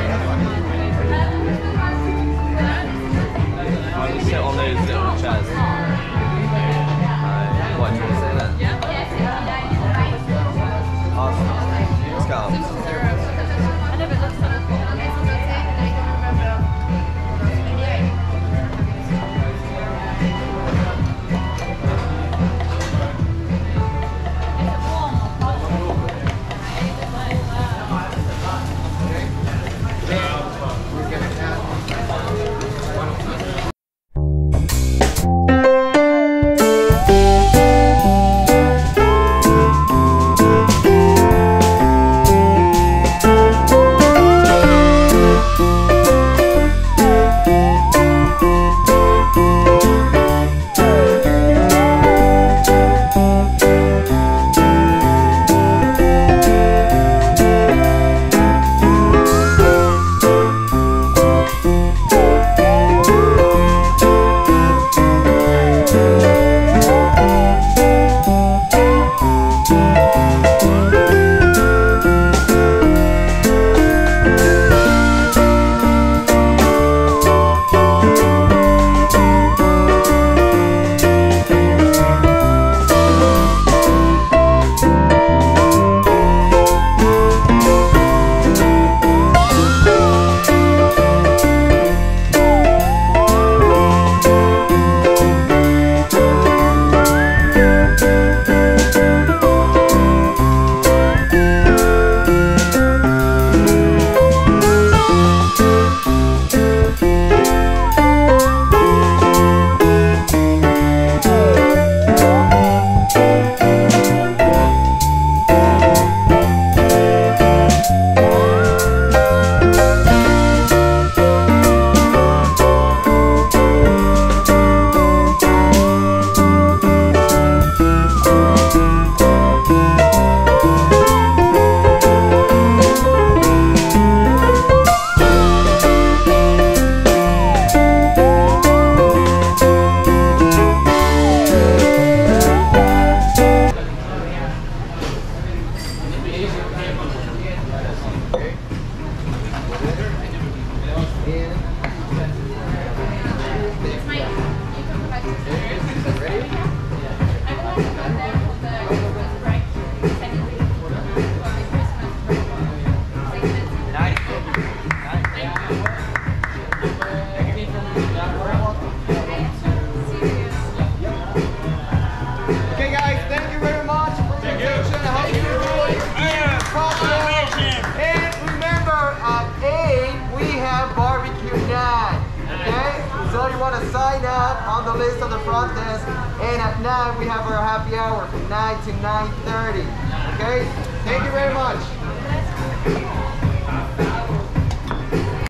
Thank you. go to sign up on the list on the front desk. And at 9, we have our happy hour from 9 to 9.30. Okay? Thank you very much.